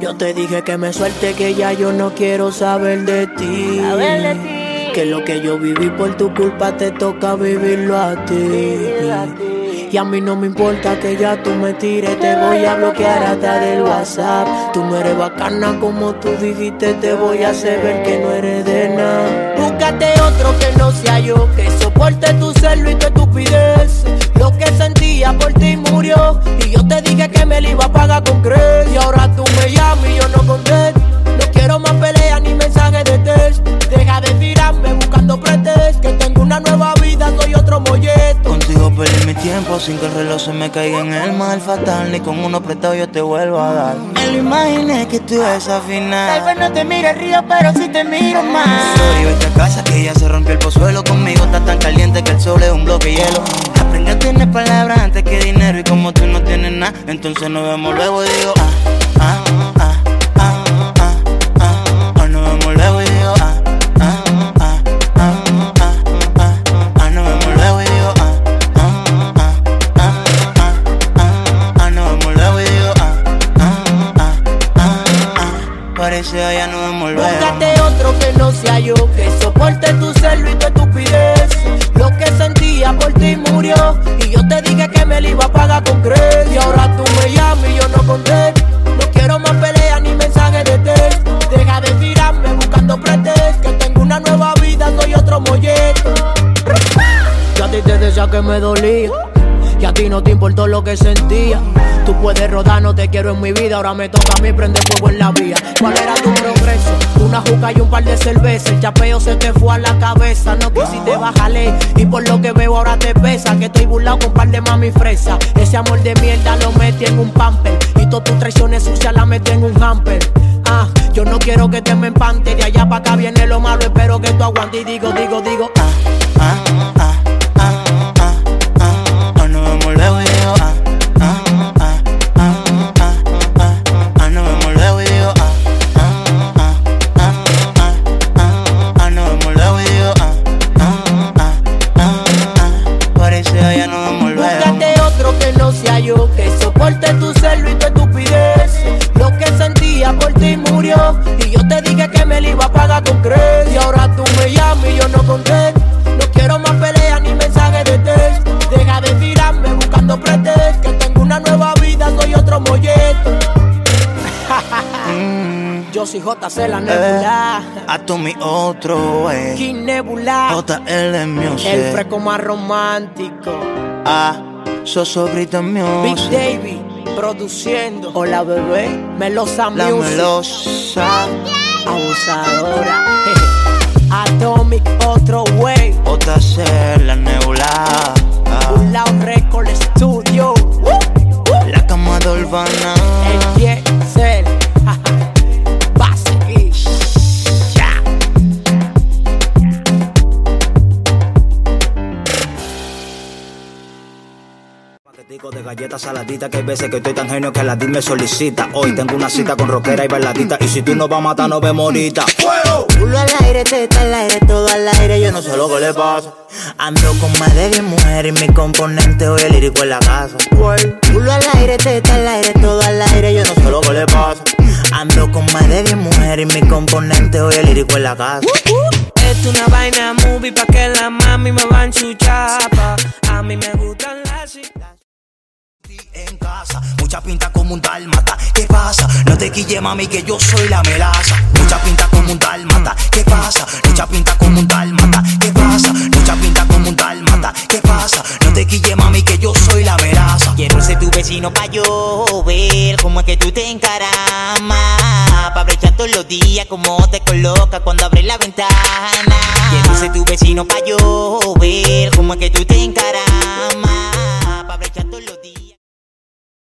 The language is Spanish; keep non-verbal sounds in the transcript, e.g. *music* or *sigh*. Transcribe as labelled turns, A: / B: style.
A: Yo te dije que me suelte, que ya yo no quiero saber de ti.
B: Saber de ti.
A: Que lo que yo viví por tu culpa te toca vivirlo a ti.
B: Vivirlo a ti.
A: Y a mí no me importa que ya tú me tires, te voy a bloquear hasta del WhatsApp. Tú no eres bacana como tú dijiste, te voy a hacer ver que no eres de nada. Búscate otro que no sea yo, que soporte tu celo y tu estupidez. Lo que sentía por ti murió, y yo te dije que me lo iba a pagar con. Y ahora
C: sin que el reloj se me caiga en el mal fatal. Ni con uno prestado yo te vuelvo a dar. Me lo imaginé que tú esa final.
B: Tal vez no te mire el río, pero sí te miro más.
C: Sorry, vete a casa que ya se rompió el pozuelo Conmigo está tan caliente que el sol es un bloque de hielo Aprende a tener palabras antes que dinero Y como tú no tienes nada, entonces nos vemos luego y digo ah, ah,
A: Búscate otro que no sea yo, que soporte tu celo y tu estupidez. Lo que sentía por ti murió, y yo te dije que me lo iba a pagar con crees. Y ahora tú me llamas y yo no contesto. No quiero más peleas ni mensajes de texto. Deja de tirarme buscando pretextos, que tengo una nueva vida, soy otro molleto. Yo a ti te decía que me dolía. Y a ti no te importó lo que sentía. Tú puedes rodar, no te quiero en mi vida. Ahora me toca a mí prender fuego en la vía. ¿Cuál era tu progreso? Una juca y un par de cervezas. El chapeo se te fue a la cabeza. No quisiste bajarle. Y por lo que veo ahora te pesa. Que estoy burlado con un par de mami fresa. Ese amor de mierda lo metí en un pamper. Y todas tus traiciones sucias las metí en un hamper. Ah, yo no quiero que te me empante. De allá para acá viene lo malo. Espero que tú aguantes. Y digo, digo, digo, que soporte tu celo y tu estupidez. Lo que sentía por ti murió, y yo te dije que me lo iba a pagar con crees. Y ahora tú me llamas y yo no contesto. No quiero más peleas ni mensajes de texto. Deja de tirarme buscando pretextos, que tengo una nueva vida, soy otro molleto. Yo soy JC la nebula,
C: A tu mi otro eh.
A: King Nebula,
C: JL Music.
A: el fresco más romántico.
C: Ah, Sosobrito
A: Big
C: Music.
A: Davy produciendo. Hola bebé, Melosa
C: La
A: Music.
C: melosa.
A: Abusadora. *laughs* Atomic, otro way.
C: JC, la nebula.
A: Un lado Record Studio.
C: Galletas saladitas que hay veces que estoy tan genio que la me solicita. Hoy tengo una cita con rockera y bailadita y si tú no vas a matar no vemos ahorita. ¡Fuego! Culo al aire, teta al aire, todo al aire, yo no sé lo que le pasa. Ando con más de 10 mujeres y mi componente hoy el lírico en la casa. Culo al aire, teta al aire, todo al aire, yo no sé lo que le pasa. Ando con más de 10 mujeres y mi componente hoy el lírico en la casa.
D: Esto una vaina movie pa' que la mami me van su chapa.
C: Como un dálmata. ¿Qué pasa? No te quille, mami, que yo soy la melaza. Mucha pinta como un dálmata. ¿Qué pasa? Mucha pinta como un dálmata. ¿Qué pasa? Mucha pinta como un dálmata. ¿Qué pasa? No te quille, mami, que yo soy la melaza.
E: Quiero ser tu vecino pa' yo ver cómo es que tú te encaramas. Pa' brechar todos los días, cómo te coloca cuando abres la ventana. Quiero ser tu vecino pa' yo ver cómo es que tú te encaramas.